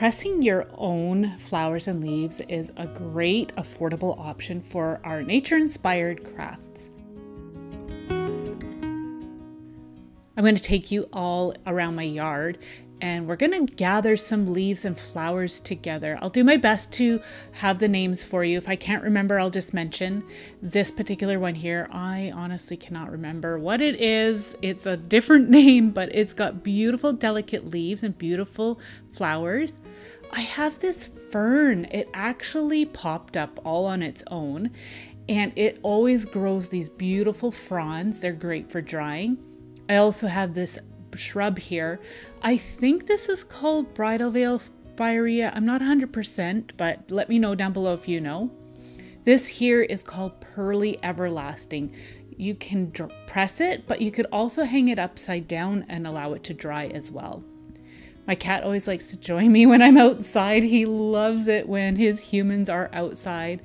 pressing your own flowers and leaves is a great affordable option for our nature inspired crafts. I'm going to take you all around my yard and we're to gather some leaves and flowers together. I'll do my best to have the names for you. If I can't remember, I'll just mention this particular one here. I honestly cannot remember what it is. It's a different name, but it's got beautiful, delicate leaves and beautiful flowers. I have this fern. It actually popped up all on its own and it always grows these beautiful fronds. They're great for drying. I also have this shrub here. I think this is called Bridal Veil Spirea. I'm not 100%, but let me know down below if you know. This here is called Pearly Everlasting. You can press it, but you could also hang it upside down and allow it to dry as well. My cat always likes to join me when I'm outside. He loves it when his humans are outside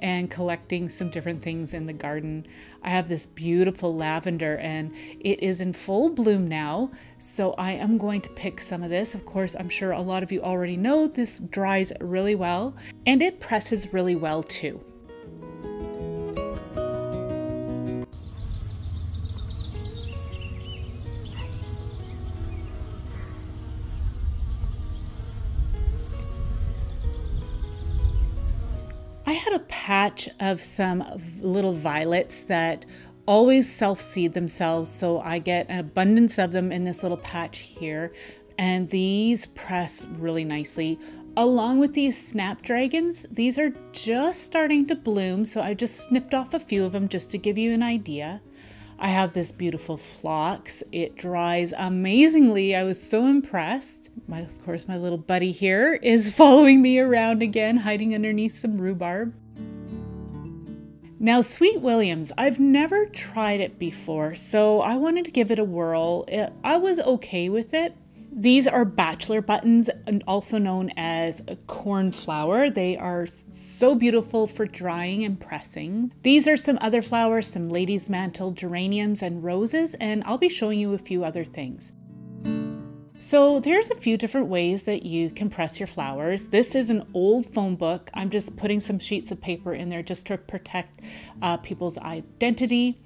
and collecting some different things in the garden. I have this beautiful lavender and it is in full bloom now. So I am going to pick some of this. Of course, I'm sure a lot of you already know this dries really well and it presses really well too. Of some little violets that always self seed themselves. So I get an abundance of them in this little patch here. And these press really nicely. Along with these snapdragons, these are just starting to bloom. So I just snipped off a few of them just to give you an idea. I have this beautiful phlox. It dries amazingly. I was so impressed. My, of course, my little buddy here is following me around again, hiding underneath some rhubarb. Now, Sweet Williams, I've never tried it before, so I wanted to give it a whirl. It, I was okay with it. These are bachelor buttons, also known as cornflower. They are so beautiful for drying and pressing. These are some other flowers, some lady's mantle geraniums and roses, and I'll be showing you a few other things. So there's a few different ways that you can press your flowers. This is an old phone book. I'm just putting some sheets of paper in there just to protect uh, people's identity.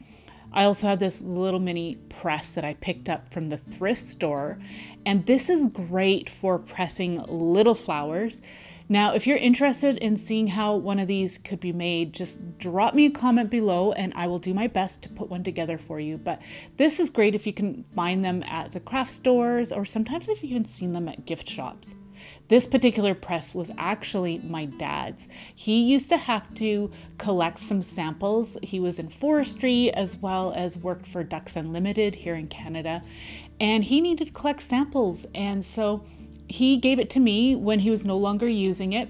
I also have this little mini press that I picked up from the thrift store, and this is great for pressing little flowers. Now, if you're interested in seeing how one of these could be made, just drop me a comment below and I will do my best to put one together for you. But this is great if you can find them at the craft stores or sometimes if you've even seen them at gift shops. This particular press was actually my dad's. He used to have to collect some samples. He was in forestry as well as worked for Ducks Unlimited here in Canada. And he needed to collect samples. And so he gave it to me when he was no longer using it.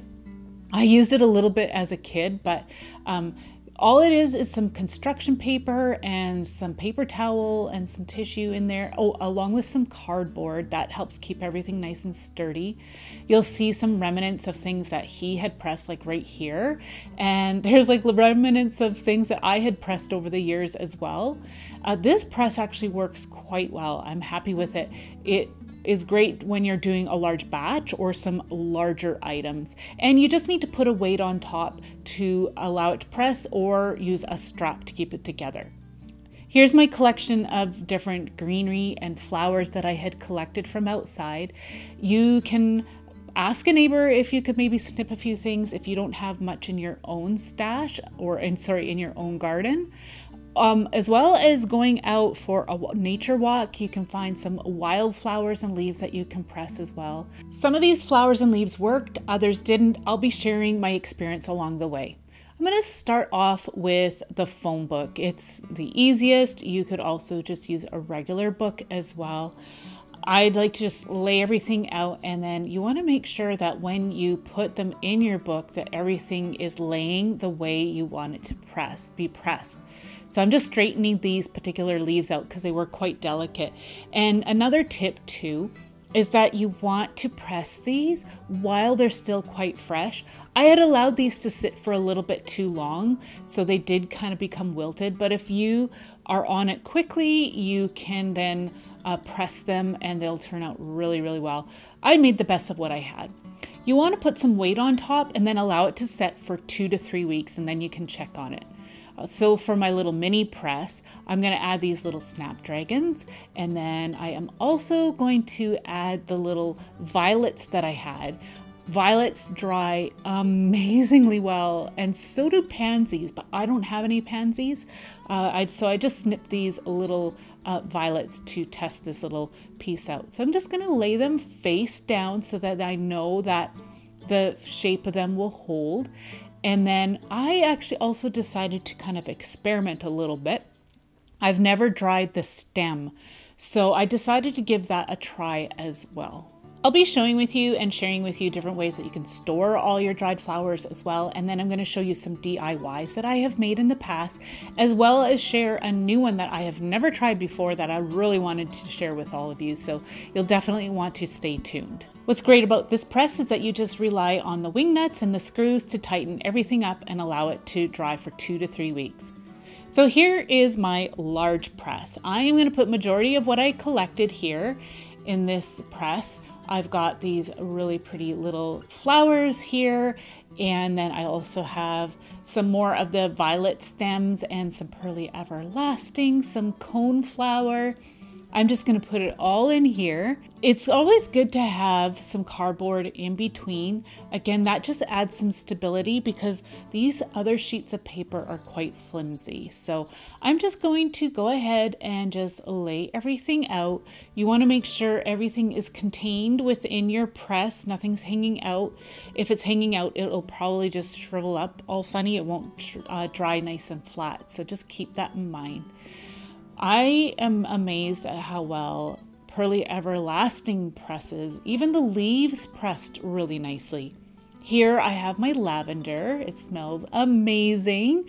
I used it a little bit as a kid, but um, all it is is some construction paper and some paper towel and some tissue in there. Oh, along with some cardboard that helps keep everything nice and sturdy. You'll see some remnants of things that he had pressed, like right here. And there's like remnants of things that I had pressed over the years as well. Uh, this press actually works quite well. I'm happy with it. It is great when you're doing a large batch or some larger items. And you just need to put a weight on top to allow it to press or use a strap to keep it together. Here's my collection of different greenery and flowers that I had collected from outside. You can ask a neighbor if you could maybe snip a few things if you don't have much in your own stash or in sorry in your own garden um, as well as going out for a nature walk, you can find some wildflowers and leaves that you can press as well. Some of these flowers and leaves worked, others didn't. I'll be sharing my experience along the way. I'm going to start off with the phone book. It's the easiest. You could also just use a regular book as well. I'd like to just lay everything out and then you want to make sure that when you put them in your book that everything is laying the way you want it to press, be pressed. So I'm just straightening these particular leaves out because they were quite delicate. And another tip too is that you want to press these while they're still quite fresh. I had allowed these to sit for a little bit too long, so they did kind of become wilted. But if you are on it quickly, you can then uh, press them and they'll turn out really, really well. I made the best of what I had. You want to put some weight on top and then allow it to set for two to three weeks and then you can check on it. So for my little mini press, I'm going to add these little snapdragons and then I am also going to add the little violets that I had. Violets dry amazingly well, and so do pansies, but I don't have any pansies. Uh, I, so I just snipped these little uh, violets to test this little piece out. So I'm just going to lay them face down so that I know that the shape of them will hold. And then I actually also decided to kind of experiment a little bit. I've never dried the stem, so I decided to give that a try as well. I'll be showing with you and sharing with you different ways that you can store all your dried flowers as well. And then I'm going to show you some DIYs that I have made in the past, as well as share a new one that I have never tried before that I really wanted to share with all of you. So you'll definitely want to stay tuned. What's great about this press is that you just rely on the wing nuts and the screws to tighten everything up and allow it to dry for two to three weeks. So here is my large press. I am going to put majority of what I collected here in this press. I've got these really pretty little flowers here. And then I also have some more of the violet stems and some pearly everlasting, some cone flower, I'm just going to put it all in here. It's always good to have some cardboard in between. Again, that just adds some stability because these other sheets of paper are quite flimsy. So I'm just going to go ahead and just lay everything out. You want to make sure everything is contained within your press. Nothing's hanging out. If it's hanging out, it'll probably just shrivel up all funny. It won't uh, dry nice and flat. So just keep that in mind. I am amazed at how well Pearly Everlasting presses. Even the leaves pressed really nicely. Here I have my lavender. It smells amazing.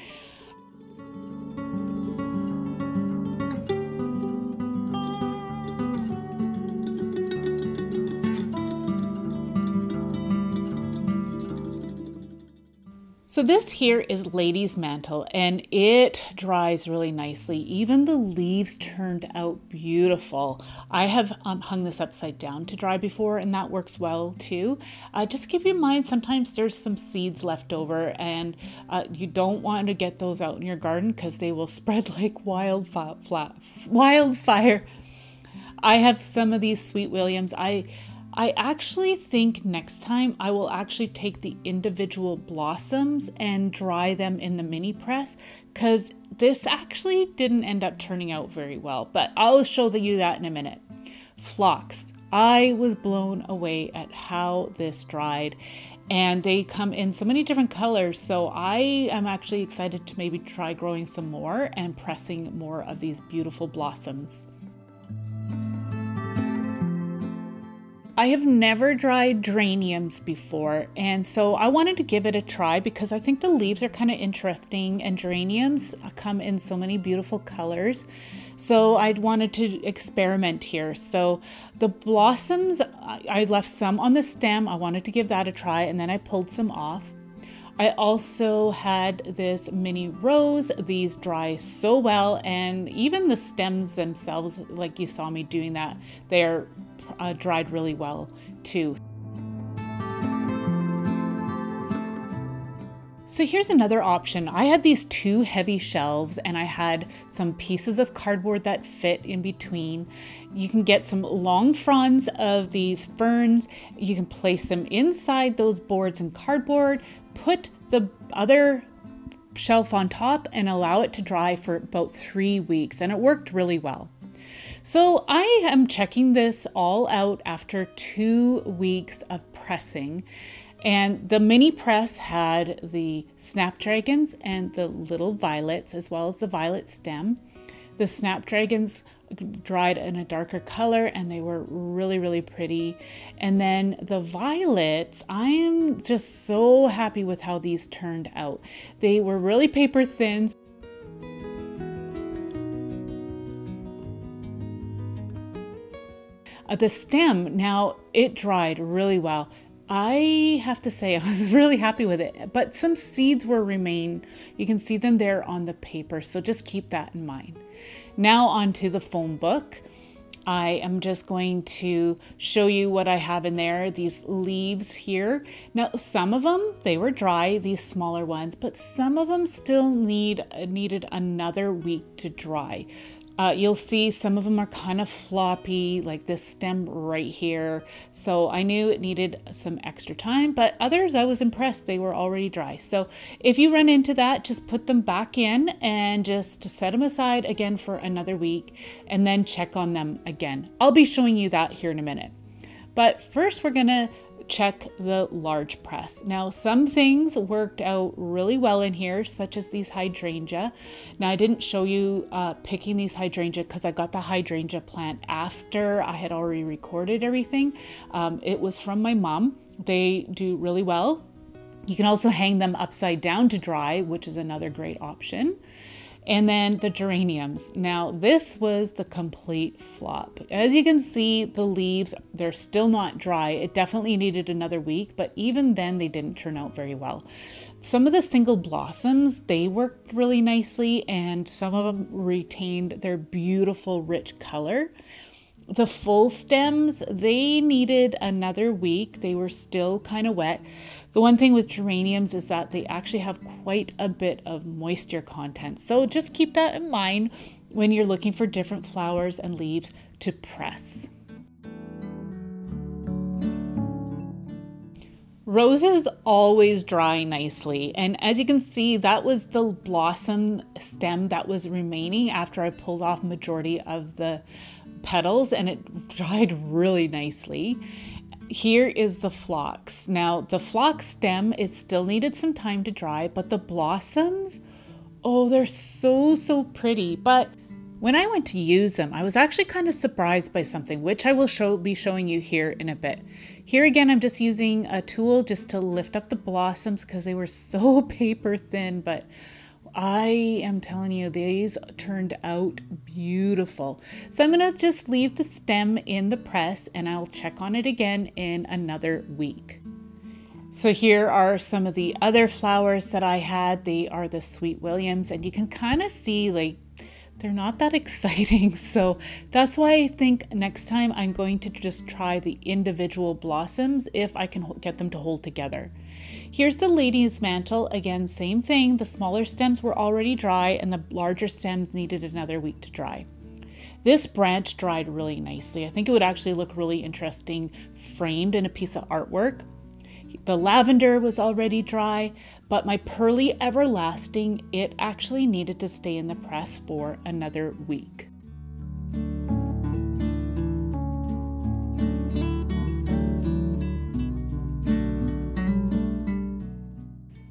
So this here is Lady's Mantle and it dries really nicely. Even the leaves turned out beautiful. I have um, hung this upside down to dry before and that works well too. Uh, just keep in mind sometimes there's some seeds left over and uh, you don't want to get those out in your garden because they will spread like wildfire. Wildfire. I have some of these Sweet Williams. I I actually think next time I will actually take the individual blossoms and dry them in the mini press because this actually didn't end up turning out very well, but I'll show you that in a minute. Phlox. I was blown away at how this dried and they come in so many different colors. So I am actually excited to maybe try growing some more and pressing more of these beautiful blossoms. I have never dried geraniums before, and so I wanted to give it a try because I think the leaves are kind of interesting, and geraniums come in so many beautiful colors. So I wanted to experiment here. So the blossoms, I left some on the stem. I wanted to give that a try, and then I pulled some off. I also had this mini rose. These dry so well, and even the stems themselves, like you saw me doing that, they're uh, dried really well too. So here's another option. I had these two heavy shelves and I had some pieces of cardboard that fit in between. You can get some long fronds of these ferns. You can place them inside those boards and cardboard, put the other shelf on top and allow it to dry for about three weeks and it worked really well. So I am checking this all out after two weeks of pressing. And the mini press had the snapdragons and the little violets, as well as the violet stem. The snapdragons dried in a darker color and they were really, really pretty. And then the violets, I am just so happy with how these turned out. They were really paper thin. Uh, the stem, now it dried really well. I have to say, I was really happy with it, but some seeds were remain. You can see them there on the paper, so just keep that in mind. Now, on to the foam book. I am just going to show you what I have in there. These leaves here. Now, some of them, they were dry, these smaller ones, but some of them still need needed another week to dry. Uh, you'll see some of them are kind of floppy, like this stem right here. So I knew it needed some extra time, but others I was impressed. They were already dry. So if you run into that, just put them back in and just set them aside again for another week and then check on them again. I'll be showing you that here in a minute. But first we're gonna check the large press. Now, some things worked out really well in here, such as these hydrangea. Now, I didn't show you uh, picking these hydrangea because I got the hydrangea plant after I had already recorded everything. Um, it was from my mom. They do really well. You can also hang them upside down to dry, which is another great option. And then the geraniums. Now, this was the complete flop. As you can see, the leaves, they're still not dry. It definitely needed another week, but even then they didn't turn out very well. Some of the single blossoms, they worked really nicely and some of them retained their beautiful rich color. The full stems, they needed another week. They were still kind of wet. The one thing with geraniums is that they actually have quite a bit of moisture content. So just keep that in mind when you're looking for different flowers and leaves to press. Roses always dry nicely, and as you can see, that was the blossom stem that was remaining after I pulled off majority of the petals and it dried really nicely here is the phlox. Now, the phlox stem, it still needed some time to dry, but the blossoms, oh, they're so, so pretty. But when I went to use them, I was actually kind of surprised by something, which I will show be showing you here in a bit. Here again, I'm just using a tool just to lift up the blossoms because they were so paper thin, but I am telling you, these turned out beautiful. So I'm gonna just leave the stem in the press and I'll check on it again in another week. So here are some of the other flowers that I had. They are the Sweet Williams and you can kind of see like they're not that exciting. So that's why I think next time I'm going to just try the individual blossoms if I can get them to hold together. Here's the lady's mantle. Again, same thing. The smaller stems were already dry and the larger stems needed another week to dry. This branch dried really nicely. I think it would actually look really interesting framed in a piece of artwork. The lavender was already dry, but my pearly everlasting, it actually needed to stay in the press for another week.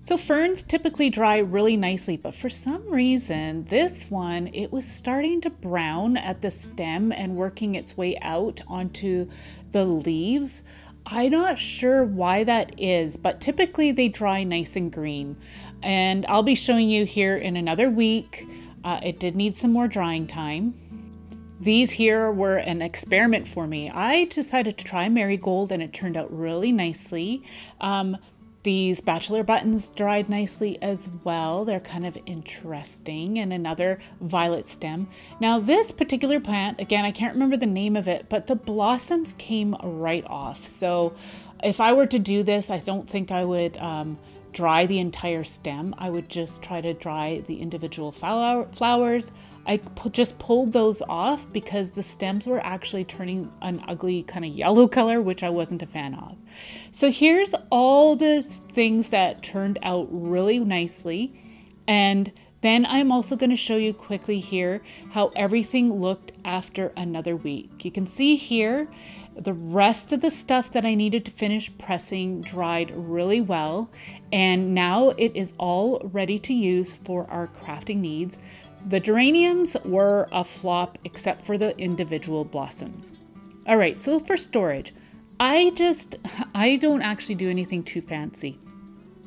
So ferns typically dry really nicely, but for some reason, this one, it was starting to brown at the stem and working its way out onto the leaves. I'm not sure why that is, but typically they dry nice and green. And I'll be showing you here in another week. Uh, it did need some more drying time. These here were an experiment for me. I decided to try marigold and it turned out really nicely. Um, these bachelor buttons dried nicely as well. They're kind of interesting and another violet stem. Now this particular plant, again, I can't remember the name of it, but the blossoms came right off. So if I were to do this, I don't think I would um, dry the entire stem. I would just try to dry the individual flower flowers. I just pulled those off because the stems were actually turning an ugly kind of yellow color, which I wasn't a fan of. So here's all the things that turned out really nicely. And then I'm also going to show you quickly here how everything looked after another week. You can see here the rest of the stuff that I needed to finish pressing dried really well. And now it is all ready to use for our crafting needs. The geraniums were a flop except for the individual blossoms. All right, so for storage, I just, I don't actually do anything too fancy.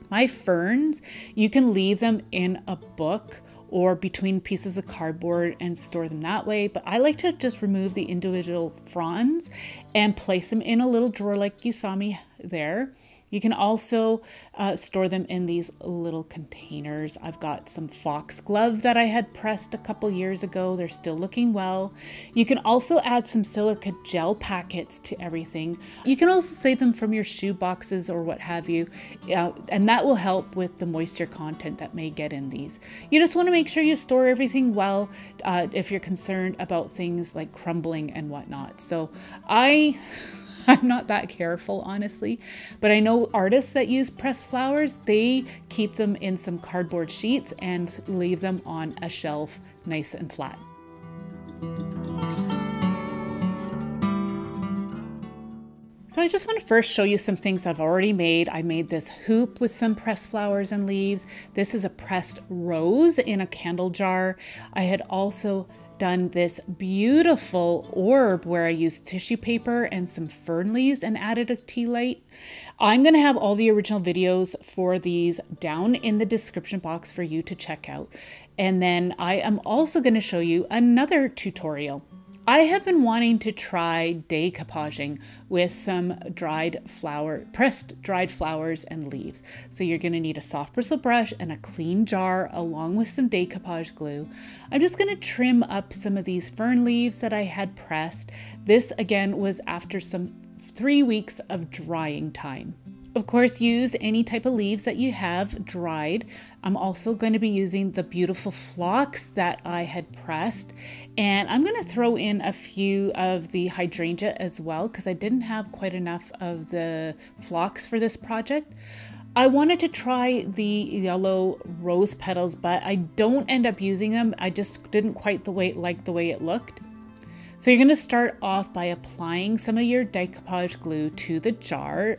My ferns, you can leave them in a book or between pieces of cardboard and store them that way. But I like to just remove the individual fronds and place them in a little drawer like you saw me there. You can also uh, store them in these little containers. I've got some foxglove that I had pressed a couple years ago. They're still looking well. You can also add some silica gel packets to everything. You can also save them from your shoe boxes or what have you, uh, and that will help with the moisture content that may get in these. You just want to make sure you store everything well uh, if you're concerned about things like crumbling and whatnot. So I I'm not that careful, honestly. But I know artists that use pressed flowers, they keep them in some cardboard sheets and leave them on a shelf nice and flat. So I just want to first show you some things I've already made. I made this hoop with some pressed flowers and leaves. This is a pressed rose in a candle jar. I had also done this beautiful orb where I used tissue paper and some fern leaves and added a tea light. I'm going to have all the original videos for these down in the description box for you to check out. And then I am also going to show you another tutorial. I have been wanting to try decoupaging with some dried flower, pressed dried flowers and leaves. So you're going to need a soft bristle brush and a clean jar along with some decoupage glue. I'm just going to trim up some of these fern leaves that I had pressed. This again was after some three weeks of drying time. Of course, use any type of leaves that you have dried. I'm also going to be using the beautiful phlox that I had pressed. And I'm going to throw in a few of the hydrangea as well because I didn't have quite enough of the phlox for this project. I wanted to try the yellow rose petals, but I don't end up using them. I just didn't quite the way like the way it looked. So you're going to start off by applying some of your decoupage glue to the jar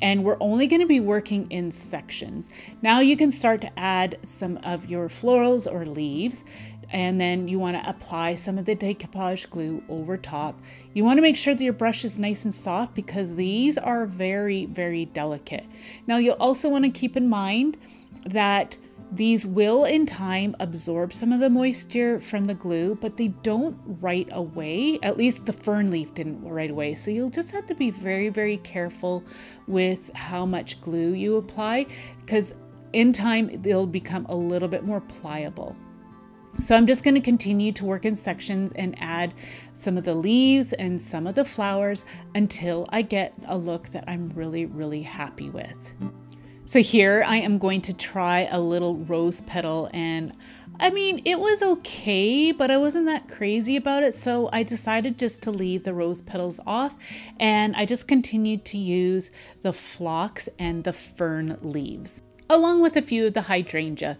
and we're only going to be working in sections. Now you can start to add some of your florals or leaves and then you want to apply some of the decoupage glue over top. You want to make sure that your brush is nice and soft because these are very, very delicate. Now you'll also want to keep in mind that these will in time absorb some of the moisture from the glue, but they don't right away. At least the fern leaf didn't right away. So you'll just have to be very, very careful with how much glue you apply because in time they'll become a little bit more pliable. So I'm just going to continue to work in sections and add some of the leaves and some of the flowers until I get a look that I'm really, really happy with. So here I am going to try a little rose petal and I mean, it was okay, but I wasn't that crazy about it. So I decided just to leave the rose petals off and I just continued to use the phlox and the fern leaves along with a few of the hydrangea.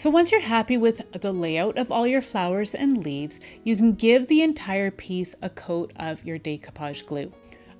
So once you're happy with the layout of all your flowers and leaves, you can give the entire piece a coat of your decoupage glue.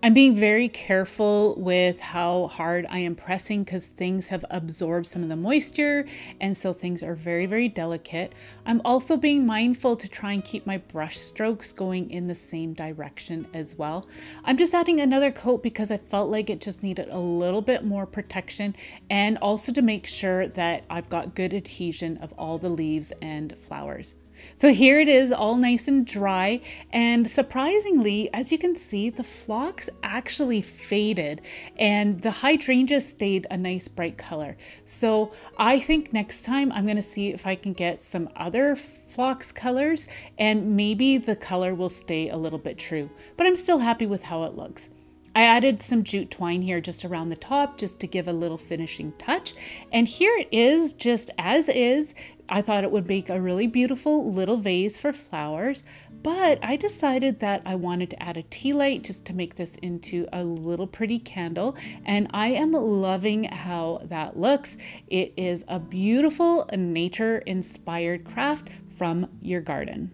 I'm being very careful with how hard I am pressing because things have absorbed some of the moisture and so things are very, very delicate. I'm also being mindful to try and keep my brush strokes going in the same direction as well. I'm just adding another coat because I felt like it just needed a little bit more protection and also to make sure that I've got good adhesion of all the leaves and flowers. So here it is all nice and dry and surprisingly as you can see the phlox actually faded and the hydrangea stayed a nice bright color. So I think next time I'm going to see if I can get some other phlox colors and maybe the color will stay a little bit true but I'm still happy with how it looks. I added some jute twine here just around the top just to give a little finishing touch. And here it is just as is. I thought it would make a really beautiful little vase for flowers, but I decided that I wanted to add a tea light just to make this into a little pretty candle. And I am loving how that looks. It is a beautiful nature inspired craft from your garden.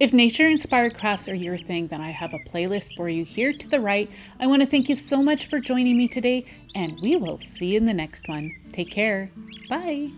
If nature inspired crafts are your thing, then I have a playlist for you here to the right. I want to thank you so much for joining me today, and we will see you in the next one. Take care. Bye.